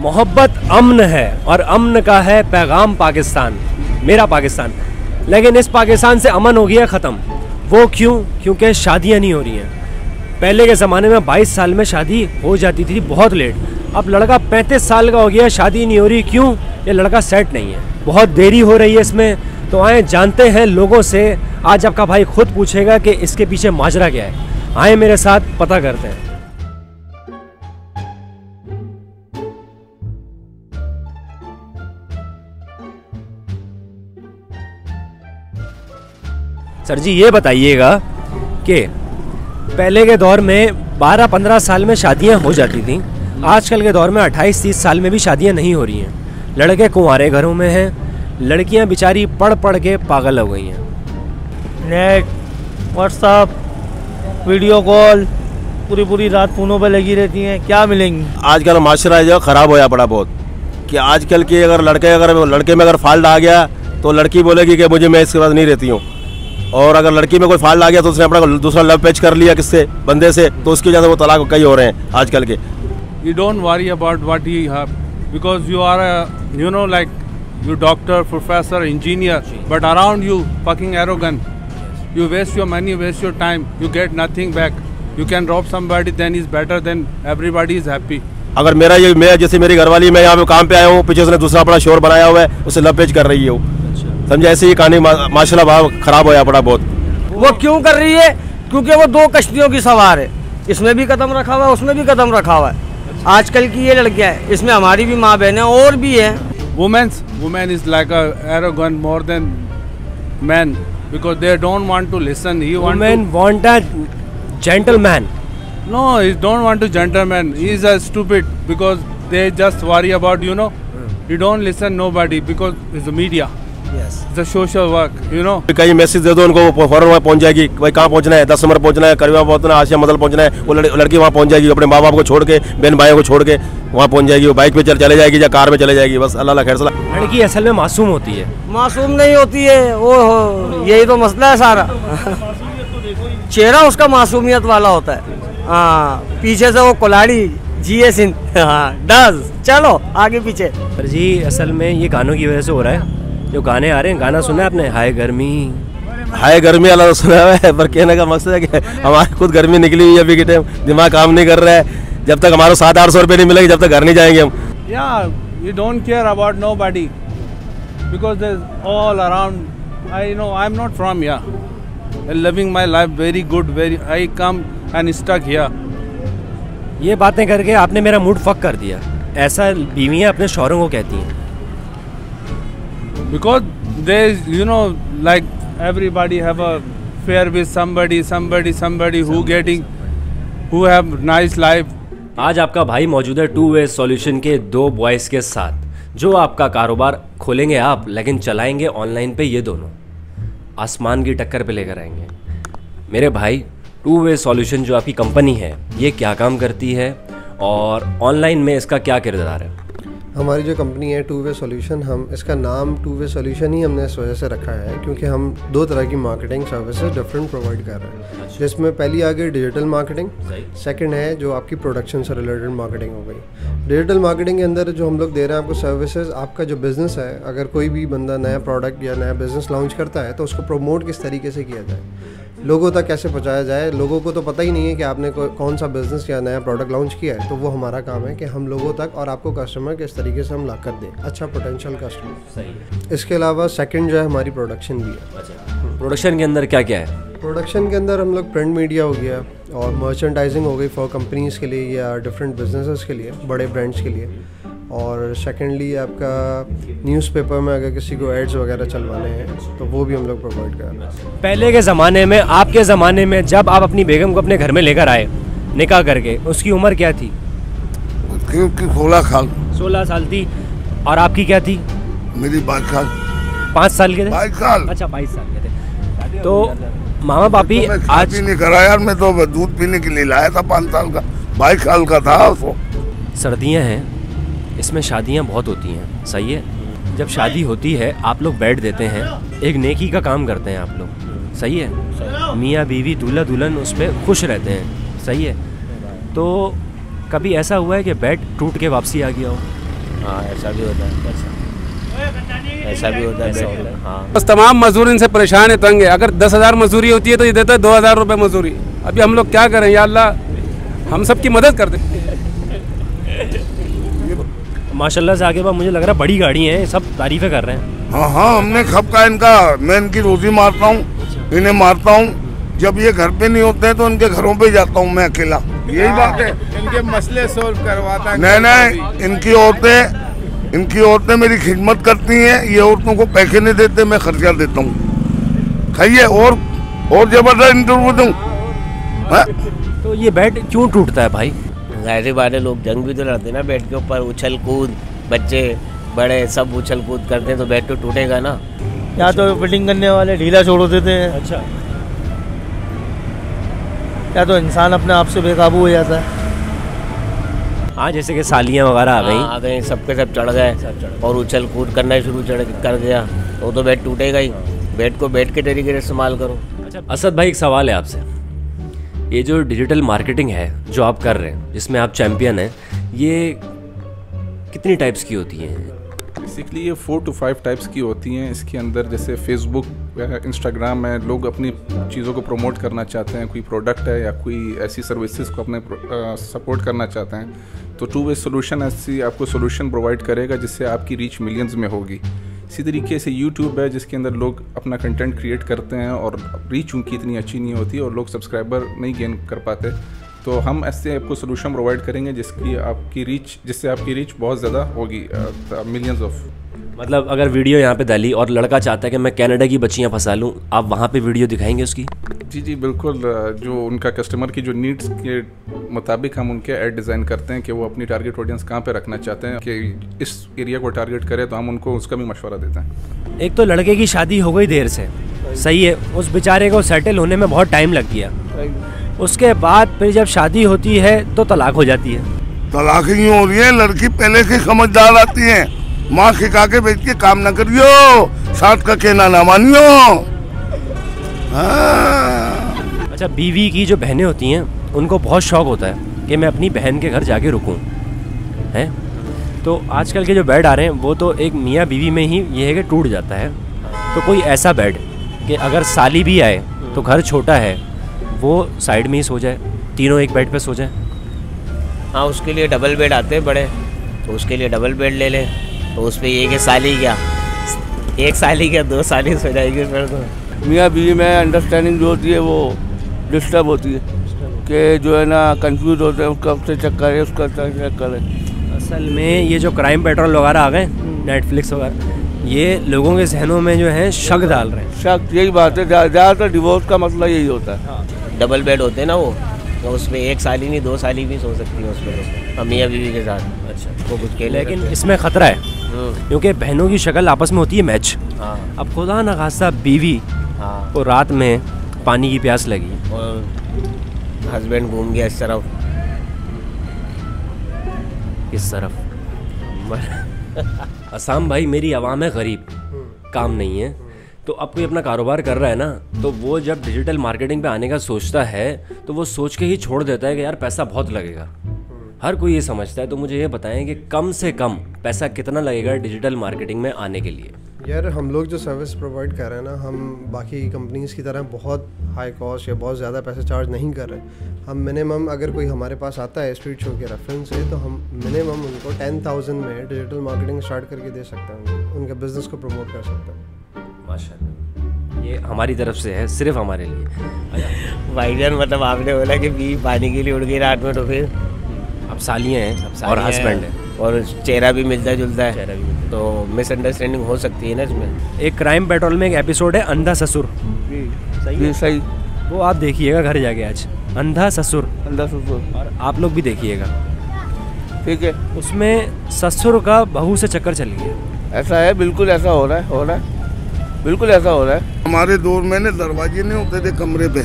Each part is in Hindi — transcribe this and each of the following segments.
मोहब्बत अमन है और अमन का है पैगाम पाकिस्तान, मेरा पाकिस्तान। लेकिन इस पाकिस्तान से अमन हो गया ख़त्म। वो क्यों? क्योंकि शादियाँ नहीं हो रही हैं। पहले के ज़माने में 22 साल में शादी हो जाती थी, बहुत लेट। अब लड़का 35 साल का हो गया, शादी नहीं हो रही, क्यों? ये लड़का सेट नहीं है। बहुत देरी हो रही है इसमें। तो आए, जानते हैं लोगों से, आज आपका भाई खुद पूछेगा कि इसके पीछे माजरा क्या है। आए मेरे साथ, पता करते हैं। सर जी ये बताइएगा कि पहले के दौर में 12-15 साल में शादियाँ हो जाती थी। आजकल के दौर में 28-30 साल में भी शादियाँ नहीं हो रही हैं। लड़के कुंवारे घरों में हैं। लड़कियाँ बेचारी पढ़ पढ़ के पागल हो गई हैं। नेट व्हाट्सअप वीडियो कॉल पूरी पूरी रात फ़ोनों पर लगी रहती हैं। क्या मिलेंगी? आजकल माशरा जो ख़राब होया पड़ा बहुत। कि आजकल की अगर लड़के अगर लड़के में अगर फाल्ट आ गया तो लड़की बोलेगी कि मुझे मैं इसके बाद नहीं रहती हूँ। और अगर लड़की में कोई फाल आ गया तो उसने अपना दूसरा लव पेज कर लिया किससे? बंदे से। तो उसकी वजह से वो तलाक कई हो रहे हैं आजकल के। You don't worry about what you have because you are you know like you doctor professor engineer but around you fucking arrogant you waste your money waste your time you get nothing back you can rob somebody then is better than everybody is happy अगर मेरा ये मैं जैसे मेरी घरवाली मैं यहाँ पे काम पे आया हूँ पीछे उसने दूसरा बड़ा शोर बनाया हुआ है उसे लव पेच कर रही है। समझा ऐसे ये कहानी माशाल्लाह भाव खराब होया पड़ा बहुत। वो क्यों कर रही है? क्योंकि वो दो कश्तियों की सवार है। इसमें भी कदम रखा हुआ है उसमें भी कदम रखा हुआ है। आजकल की ये लड़कियाँ इसमें हमारी भी माँ बहन है और भी है। Womens women is like arrogant more than man because they don't want to listen he want women want a gentleman no he don't want to gentleman he is a stupid because they just worry about you know he don't listen nobody because is a media a social work you know? कहीं मैसेज दे दो उनको वो फ़ौरन वहाँ पहुँच जाएगी। भाई कहाँ पहुँचना है? दस नंबर पहुँचना है करवा पहुँचना है आशिया मदल पहुँचना है वो लड़, लड़की वहाँ पहुँच जाएगी अपने माँ बाप को छोड़ के बहन भाइयों को छोड़ के वहाँ पहुँच जाएगी वो बाइक पे चल चले जाएगी या कार में चले जाएगी बस अल्लाह खैर सला लड़की असल में मासूम होती है। मासूम नहीं होती है वो यही तो मसला है सारा। चेहरा उसका मासूमियत वाला होता है। हाँ पीछे से वो कुलाड़ी जिए सिंह। हाँ डज चलो आगे पीछे। सर जी असल में ये गानों की वजह से हो रहा है। जो गाने आ रहे हैं गाना सुना है आपने? हाय गर्मी। हाय गर्मी अल्लाह तो सुना हुआ है पर कहने का मकसद है कि हमारी खुद गर्मी निकली हुई है अभी के टाइम दिमाग काम नहीं कर रहा है। जब तक हमारे सात आठ सौ रुपये नहीं मिलेगी जब तक घर नहीं जाएँगे हम। Yeah you don't care about nobody because there's all around. I know i'm not from here. I'm living my life very good very i come and stuck here. ये बातें करके आपने मेरा मूड फक कर दिया। ऐसा बीवियाँ अपने शौहरों को कहती हैं। Because there's you know like everybody have a fear with somebody somebody somebody who getting who have nice life. आज आपका भाई मौजूद है टू वे सॉल्यूशन के दो बॉयज़ के साथ। जो आपका कारोबार खोलेंगे आप लेकिन चलाएँगे ऑनलाइन पे ये दोनों। आसमान की टक्कर पे लेकर आएँगे। मेरे भाई टू वे सॉल्यूशन जो आपकी कंपनी है ये क्या काम करती है? और ऑनलाइन में इसका क्या किरदार है? हमारी जो कंपनी है टू वे सॉल्यूशन हम इसका नाम टू वे सॉल्यूशन ही हमने इस वजह से रखा है क्योंकि हम दो तरह की मार्केटिंग सर्विसेज़ डिफरेंट प्रोवाइड कर रहे हैं। जिसमें पहली आ गई डिजिटल मार्केटिंग सेकंड है जो आपकी प्रोडक्शन से रिलेटेड मार्केटिंग हो गई। डिजिटल मार्केटिंग के अंदर जो हम लोग दे रहे हैं आपको सर्विसेज़ आपका जो बिज़नेस है अगर कोई भी बंदा नया प्रोडक्ट या नया बिज़नेस लॉन्च करता है तो उसको प्रमोट किस तरीके से किया जाए? लोगों तक कैसे पहुँचाया जाए? लोगों को तो पता ही नहीं है कि आपने कौन सा बिज़नेस या नया प्रोडक्ट लॉन्च किया है। तो वो हमारा काम है कि हम लोगों तक और आपको कस्टमर किस तरीके से हम ला कर दें। अच्छा पोटेंशियल कस्टमर सही इसके अलावा सेकंड जो है हमारी प्रोडक्शन भी है। अच्छा। प्रोडक्शन के अंदर क्या क्या है? प्रोडक्शन के अंदर हम लोग प्रिंट मीडिया हो गया और मर्चेंडाइजिंग हो गई फॉर कंपनीज़ के लिए या डिफरेंट बिजनेसेस के लिए बड़े ब्रांड्स के लिए। और सेकेंडली आपका न्यूज़पेपर में अगर किसी को एड्स वगैरह चलवाने हैं तो वो भी हम लोग प्रोवाइड कर रहे हैं। पहले के ज़माने में आपके ज़माने में जब आप अपनी बेगम को अपने घर में लेकर आए निकाह करके उसकी उम्र क्या थी? क्योंकि सोलह साल। सोलह साल थी। और आपकी क्या थी? मेरी बाईस साल। पाँच साल के थे? बाईस साल। अच्छा बाईस साल के थे। तो मामा पापी तो आज नहीं करा यार मैं तो दूध पीने के लिए लाया था पाँच साल का बाईस साल का था उसको सर्दियाँ हैं। इसमें शादियाँ बहुत होती हैं। सही है? जब शादी होती है आप लोग बैठ देते हैं। एक नेकी का काम करते हैं आप लोग। सही है? मियाँ बीवी दूल्हा दुल्हन उस पर खुश रहते हैं। सही है? तो कभी ऐसा हुआ है कि बैट टूट के वापसी आ गया हो? हाँ ऐसा भी होता है ऐसा। ऐसा भी होता है हाँ बस तमाम मजदूर इनसे परेशान है तंग है। अगर दस हज़ार मजदूरी होती है तो ये देता है दो हज़ार रुपये मजदूरी। अभी हम लोग क्या करें? या अल्लाह हम सबकी मदद कर दे। माशाल्लाह से आगे बाद मुझे लग रहा है बड़ी गाड़ी है सब तारीफें कर रहे हैं। हाँ हाँ हमने खप का इनका मैं इनकी रोजी मारता हूँ इन्हें मारता हूँ। जब ये घर पे नहीं होते हैं तो इनके घरों पे जाता हूँ मैं अकेला। यही बात है। इनके मसले सोल्व करवाता नहीं नहीं इनकी औरतें इनकी औरतें मेरी खिदमत करती हैं। ये औरतों को पैसे नहीं देते मैं खर्चा देता हूँ। खाइए और और ज़बरदस्त इंटरव्यू दूँ। हाँ? तो ये बेड क्यों टूटता है भाई? ज़ाहिर है लोग जंग भी तो लड़ते हैं ना बेड के ऊपर उछल कूद बच्चे बड़े सब उछल कूद करते हैं तो बेड तो टूटेगा ना। यहाँ तो फिटिंग करने वाले ढीला छोड़ देते हैं। अच्छा। या तो इंसान अपने आप से बेकाबू हो जाता है। हाँ जैसे कि सालियाँ वगैरह आ गई। हाँ, आ गए सबके सब चढ़ गए। और उछल कूद करना शुरू चढ़ कर दिया तो तो बेड टूटेगा ही। बेड को बेड के तरीके से इस्तेमाल करो। अच्छा असद भाई एक सवाल है आपसे। ये जो डिजिटल मार्केटिंग है, जो आप कर रहे हैं, जिसमें आप चैंपियन हैं, ये कितनी टाइप्स की होती हैं? बेसिकली ये फोर टू फाइव टाइप्स की होती हैं। इसके अंदर जैसे फेसबुक इंस्टाग्राम है, लोग अपनी चीज़ों को प्रमोट करना चाहते हैं, कोई प्रोडक्ट है या कोई ऐसी सर्विसेज़ को अपने सपोर्ट करना चाहते हैं। तो टू वे सोल्यूशन ऐसी आपको सोल्यूशन प्रोवाइड करेगा, जिससे आपकी रीच मिलियंस में होगी। इसी तरीके से यूट्यूब है, जिसके अंदर लोग अपना कंटेंट क्रिएट करते हैं और रीच उनकी इतनी अच्छी नहीं होती और लोग सब्सक्राइबर नहीं गेन कर पाते। तो हम ऐसे आपको सोल्यूशन प्रोवाइड करेंगे जिसकी आपकी रीच जिससे आपकी रीच बहुत ज़्यादा होगी मिलियंस ऑफ़ मतलब अगर वीडियो यहाँ पे डाली और लड़का चाहता है कि मैं कनाडा की बच्चियाँ फंसा लूँ आप वहाँ पे वीडियो दिखाएँगे उसकी? जी जी बिल्कुल जो उनका कस्टमर की जो नीड्स के मुताबिक हम उनके ऐड डिज़ाइन करते हैं कि वो अपनी टारगेट ऑडियंस कहाँ पे रखना चाहते हैं कि इस एरिया को टारगेट करें तो हम उनको उसका भी मशवरा देते हैं। एक तो लड़के की शादी हो गई देर से। सही है उस बेचारे को सेटल होने में बहुत टाइम लग गया। उसके बाद फिर जब शादी होती है तो तलाक हो जाती है। तलाक ही हो रही है लड़की पहले से समझदार आती है। माँ खिका के बेच के काम न करियो साथ का कहना ना मानियो। हाँ। अच्छा बीवी की जो बहनें होती हैं उनको बहुत शौक होता है कि मैं अपनी बहन के घर जाके रुकूं हैं? तो आजकल के जो बेड आ रहे हैं वो तो एक मियाँ बीवी में ही ये है कि टूट जाता है। तो कोई ऐसा बेड कि अगर साली भी आए तो घर छोटा है वो साइड में ही सो जाए। तीनों एक बेड पे सो जाए। हाँ उसके लिए डबल बेड आते हैं बड़े। तो उसके लिए डबल बेड ले लें। तो उस पर ये कि साली क्या एक साली क्या दो साली सो जाएगी फिर तो। मियाँ बीवी में अंडरस्टैंडिंग जो होती है वो डिस्टर्ब होती है। कि जो है ना कंफ्यूज होते हैं उसका से चक्कर है उसका चक्कर है असल में ये जो क्राइम पेट्रोल वगैरह आ गए नेटफ्लिक्स वगैरह ये लोगों के जहनों में जो है शक डाल रहे हैं। शक यही बात है। ज्या- ज़्यादातर डिवोर्स का मसला यही होता है। डबल बेड होते हैं ना वो तो उस पर एक साली नहीं दो साली भी सो सकती है उस पर मियाँ बीवी के साथ अच्छा। वो कुछ खेल लेकिन इसमें ख़तरा है क्योंकि बहनों की शक्ल आपस में होती है मैच हाँ। अब खुदा न खासा बीवी हाँ। को रात में पानी की प्यास लगी। और हस्बैंड घूम गया इस तरफ़। इस तरफ़। असम भाई, मेरी आवाम है गरीब। काम नहीं है। तो अब कोई अपना कारोबार कर रहा है ना तो वो जब डिजिटल मार्केटिंग पे आने का सोचता है तो वो सोच के ही छोड़ देता है कि यार पैसा बहुत लगेगा। हर कोई ये समझता है तो मुझे ये बताएँ कि कम से कम पैसा कितना लगेगा डिजिटल मार्केटिंग में आने के लिए? यार हम लोग जो सर्विस प्रोवाइड कर रहे हैं ना हम बाकी कंपनीज़ की तरह बहुत हाई कॉस्ट या बहुत ज़्यादा पैसे चार्ज नहीं कर रहे। हम मिनिमम अगर कोई हमारे पास आता है स्ट्रीट शो के रेफरेंस से तो हम मिनिमम उनको टेन थाउज़ेंड में डिजिटल मार्केटिंग स्टार्ट करके दे सकते हैं। उनके बिज़नेस को प्रमोट कर सकते हैं। माशा ये हमारी तरफ़ से है सिर्फ़ हमारे लिए। भाईजान मतलब आपने बोला कि पानी के लिए उड़ गई रात में तो फिर? अब सालियाँ हैं और हस्बैंड है। और चेहरा भी मिलता जुलता है। चेहरा भी मिलता तो मिसअंडरस्टैंडिंग हो सकती है ना इसमें। एक क्राइम पेट्रोल में एक एपिसोड है अंधा ससुर। सही सही। वो आप देखिएगा घर जाके आज। अंधा ससुर। अंधा ससुर। और आप लोग भी देखिएगा। ठीक है। उसमें ससुर का बहू से चक्कर चल गया ऐसा है बिल्कुल ऐसा हो रहा है हो रहा है। बिल्कुल ऐसा हो रहा है। हमारे दौर में ने दरवाजे नहीं होते थे कमरे पे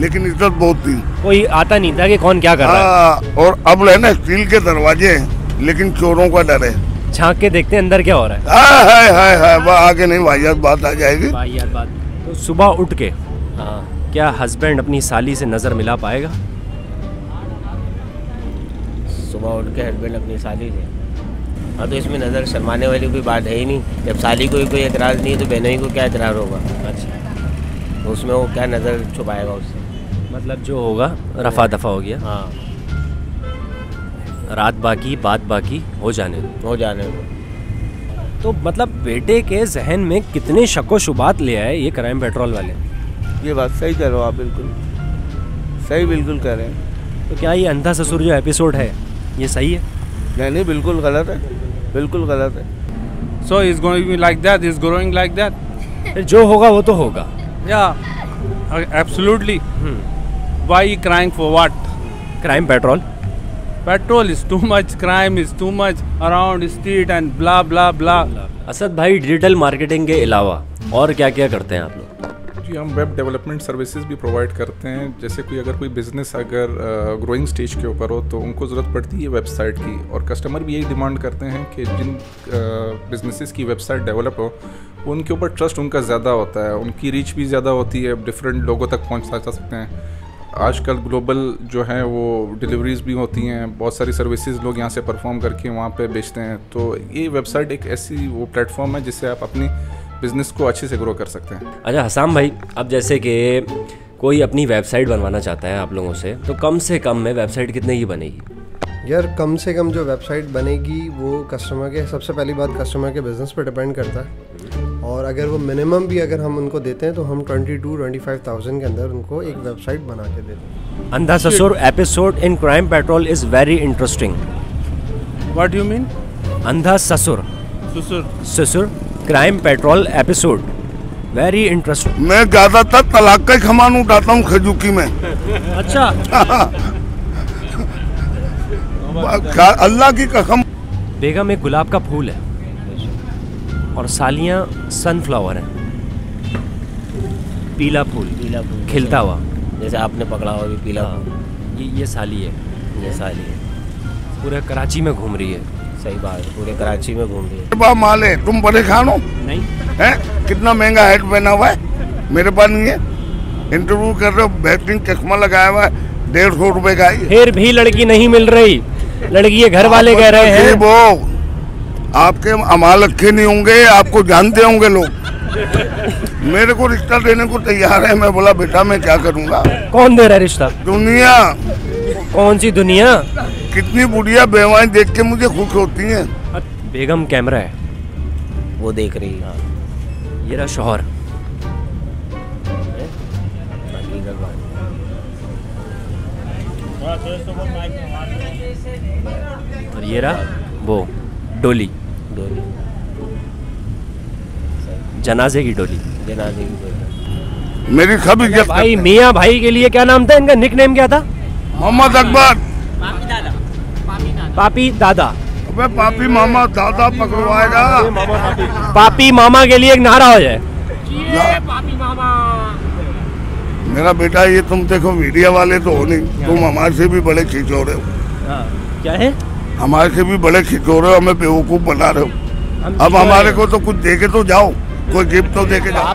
लेकिन इज़्ज़त बहुत थी। कोई आता नहीं था कि कौन क्या कर रहा हाँ, और अब है ना स्टील के दरवाजे हैं। लेकिन चोरों का डर है। झाँक के देखते हैं अंदर क्या हो रहा है। हाय हाय हाय हाय वह आगे नहीं वाहियात बात आ जाएगी। भाई यार बात। तो सुबह उठ के हाँ क्या हस्बैंड अपनी साली से नज़र मिला पाएगा? सुबह उठ के हस्बैंड अपनी साली से। हाँ तो इसमें नज़र शर्माने वाली कोई बात है ही नहीं। जब साली को ही कोई एतराज़ नहीं है तो बहनों को क्या एतराज़ होगा? अच्छा। तो उसमें वो क्या नज़र छुपाएगा उससे? मतलब जो होगा रफा दफ़ा हो गया। हाँ। रात बाकी बात बाकी हो जाने दो। हो जाने दो। तो मतलब बेटे के जहन में कितने शको शुबात ले आए ये क्राइम पेट्रोल वाले? ये बात सही कर रहे हो आप बिल्कुल। सही बिल्कुल कह रहे हैं। तो क्या ये अंधा ससुर जो एपिसोड है ये सही है? नहीं नहीं बिल्कुल गलत है। बिल्कुल गलत है। Going to be like that. He's growing like that. जो होगा वो तो होगा। Absolutely. Why he crying for what? Crime petrol? Petrol is too much. Crime is too much around street and blah blah blah. Asad भाई डिजिटल मार्केटिंग के अलावा और क्या क्या करते हैं आप लोग? जी हम वेब डेवलपमेंट सर्विसेज़ भी प्रोवाइड करते हैं। जैसे कोई अगर कोई बिज़नेस अगर ग्रोइंग स्टेज के ऊपर हो तो उनको ज़रूरत पड़ती है वेबसाइट की। और कस्टमर भी यही डिमांड करते हैं कि जिन बिजनेसेस की वेबसाइट डेवलप हो उनके ऊपर ट्रस्ट उनका ज़्यादा होता है। उनकी रीच भी ज़्यादा होती है। डिफरेंट लोगों तक पहुँचा जा सकते हैं। आजकल ग्लोबल जो है वो डिलीवरीज भी होती हैं बहुत सारी सर्विसेज़ लोग यहाँ से परफॉर्म करके वहाँ पे बेचते हैं। तो ये वेबसाइट एक ऐसी वो प्लेटफॉर्म है जिससे आप अपनी बिज़नेस को अच्छे से ग्रो कर सकते हैं। अच्छा हसाम भाई अब जैसे कि कोई अपनी वेबसाइट बनवाना चाहता है आप लोगों से तो कम से कम में वेबसाइट कितने की बनेगी? यार कम से कम जो वेबसाइट बनेगी वो कस्टमर के सबसे पहली बात कस्टमर के बिज़नेस पर डिपेंड करता है। और अगर वो मिनिमम भी अगर हम उनको देते हैं तो हम twenty two twenty five thousand के अंदर उनको एक वेबसाइट बना के देते हैं। अंधा ससुर episode in Crime Patrol is very interesting What do you mean? अंधा ससुर। Susur. ससुर Crime Patrol episode very interesting मैं ज़्यादातर तलाक का खमान उठाता हूँ खजूकी में। अच्छा। अल्लाह की कसम। बेगम एक गुलाब का फूल है। और सालियाँ सनफ्लावर हैं। पीला फूल पीला फूल खिलता हुआ। जैसे आपने पकड़ा हुआ अभी पीला हाँ, फूल। ये ये साली है। ये साली है। पूरे कराची में घूम रही है। सही बात है पूरे कराची में घूम रही है। बा माले तुम बड़े खानो नहीं। है? कितना महँगा हेड पहना हुआ है? मेरे पास नहीं है। इंटरव्यू कर रहे हो बेहतरीन चश्मा लगाया हुआ है डेढ़ सौ रुपए का फिर भी लड़की नहीं मिल रही। लड़की ये घर वाले कह रहे हैं। वो आपके अमाल अच्छे नहीं होंगे आपको जानते होंगे लोग। मेरे को रिश्ता देने को तैयार है। मैं बोला बेटा मैं क्या करूँगा? कौन दे रहा है रिश्ता? दुनिया। कौन सी दुनिया? कितनी बुढ़िया बेवाएँ देख के मुझे खुश होती हैं। बेगम कैमरा है। वो देख रही है हाँ। ये रहा शोहर। और ये रहा वो। डोली। डोली। जनाजे की डोली। जनाजे की डोली। मेरी सब इज़्ज़त भाई मियाँ भाई के लिए क्या नाम था? इनका निक नेम क्या था? मोहम्मद अकबर। पापी दादा। अबे पापी मामा दादा पकड़वाएगा। पापी। मामा के लिए एक नारा हो जाए। पापी मामा मेरा बेटा ये तुम देखो मीडिया वाले तो हो नहीं। तुम हमारे से भी बड़े खिचौड़े हो। क्या है? हमारे से भी बड़े खिचौड़े हो हमें बेवकूफ़ बना रहे हो। अब हमारे को तो कुछ दे के तो जाओ कोई गिफ्ट तो दे के जाओ।